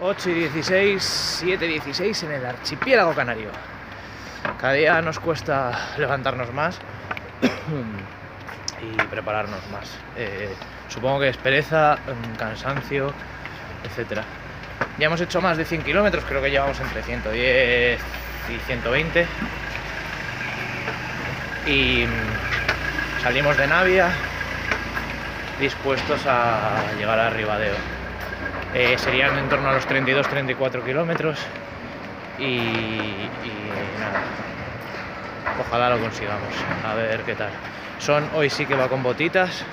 8 y 16, 7 y 16 en el archipiélago canario. Cada día nos cuesta levantarnos más y prepararnos más. Eh, supongo que es pereza, mm, cansancio, etcétera. Ya hemos hecho más de 100 kilómetros, creo que llevamos entre 110 y 120. Y mm, salimos de Navia dispuestos a llegar a Ribadeo. Eh, serían en torno a los 32-34 kilómetros. Y, nada, ojalá lo consigamos, a ver qué tal. Son, hoy sí que va con botitas,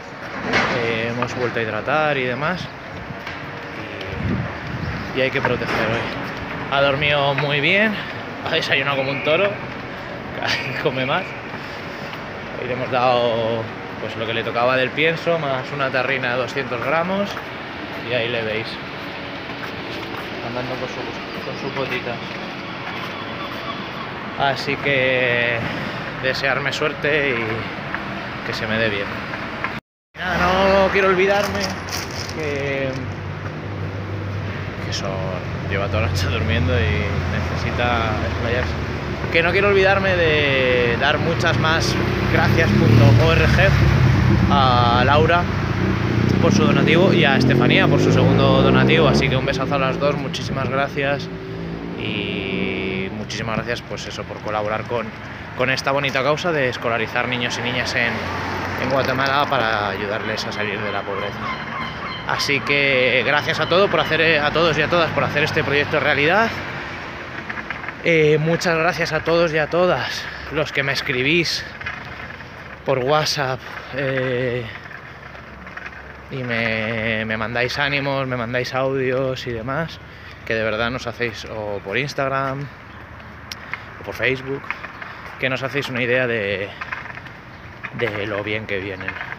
eh, hemos vuelto a hidratar y demás. Y, y hay que proteger hoy. Ha dormido muy bien, ha desayunado como un toro, come más. Hoy le hemos dado pues lo que le tocaba del pienso, más una tarrina de 200 gramos. Y ahí le veis andando con, su, con sus botitas así que desearme suerte y que se me dé bien. Nada, no quiero olvidarme que, que son lleva toda la noche durmiendo y necesita explayarse. Que no quiero olvidarme de dar muchas más gracias.org a Laura por su donativo y a Estefanía por su segundo donativo. Así que un besazo a las dos, muchísimas gracias y muchísimas gracias pues eso por colaborar con, con esta bonita causa de escolarizar niños y niñas en, en Guatemala para ayudarles a salir de la pobreza. Así que gracias a todos por hacer a todos y a todas por hacer este proyecto realidad. Eh, muchas gracias a todos y a todas los que me escribís por WhatsApp eh, y me, me, mandáis ánimos, me mandáis audios y demás, que de verdad nos hacéis, o por Instagram, o por Facebook, que nos hacéis una idea de, de lo bien que vienen.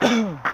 Ahem.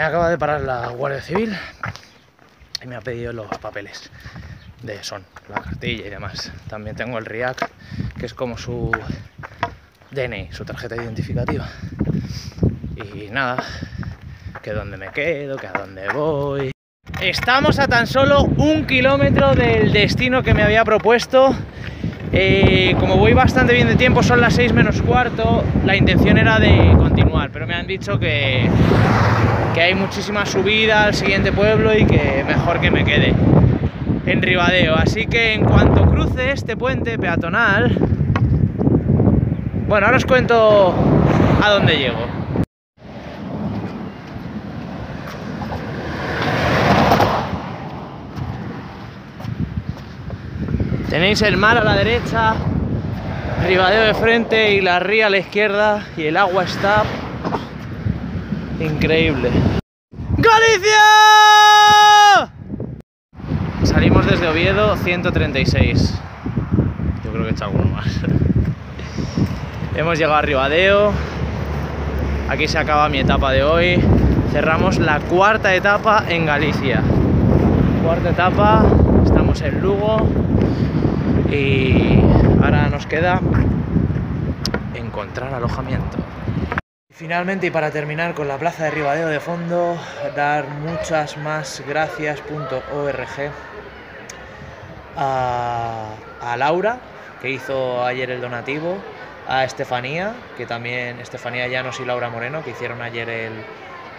me acaba de parar la Guardia Civil y me ha pedido los papeles de Son, la cartilla y demás. También tengo el RIAC, que es como su DNI, su tarjeta identificativa. Y nada, que dónde me quedo, que a dónde voy. Estamos a tan solo un kilómetro del destino que me había propuesto. Eh, como voy bastante bien de tiempo, son las 6 menos cuarto, la intención era de continuar, pero me han dicho que, que hay muchísima subida al siguiente pueblo y que mejor que me quede en Ribadeo. Así que en cuanto cruce este puente peatonal, bueno, ahora os cuento a dónde llego. Tenéis el mar a la derecha, Ribadeo de frente y la ría a la izquierda y el agua está increíble. ¡Galicia! Salimos desde Oviedo 136. Yo creo que he hecho alguno más. Hemos llegado a Ribadeo. Aquí se acaba mi etapa de hoy. Cerramos la cuarta etapa en Galicia. Cuarta etapa, estamos en Lugo y ahora nos queda encontrar alojamiento. Finalmente y para terminar con la plaza de Ribadeo de fondo, dar muchas más gracias.org a, a Laura, que hizo ayer el donativo, a Estefanía, que también Estefanía Llanos y Laura Moreno, que hicieron ayer el,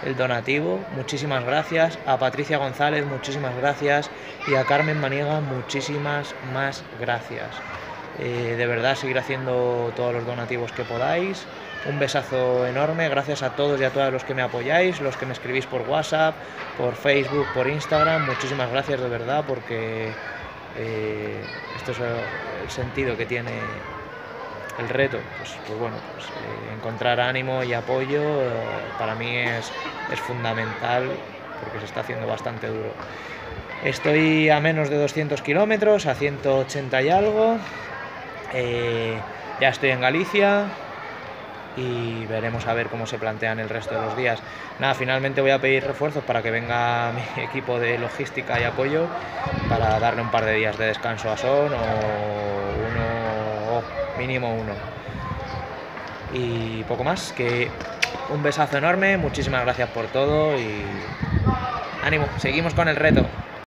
el donativo. Muchísimas gracias. A Patricia González, muchísimas gracias. Y a Carmen Maniega, muchísimas más gracias. Eh, de verdad, seguir haciendo todos los donativos que podáis. Un besazo enorme, gracias a todos y a todas los que me apoyáis, los que me escribís por WhatsApp, por Facebook, por Instagram. Muchísimas gracias de verdad porque eh, esto es el sentido que tiene el reto, pues, pues bueno, pues, eh, encontrar ánimo y apoyo eh, para mí es, es, fundamental porque se está haciendo bastante duro. Estoy a menos de 200 kilómetros, a 180 y algo. Eh, ya estoy en Galicia y veremos a ver cómo se plantean el resto de los días. Nada, finalmente voy a pedir refuerzos para que venga mi equipo de logística y apoyo para darle un par de días de descanso a Son o mínimo uno. Y poco más, que un besazo enorme, muchísimas gracias por todo y ánimo, seguimos con el reto.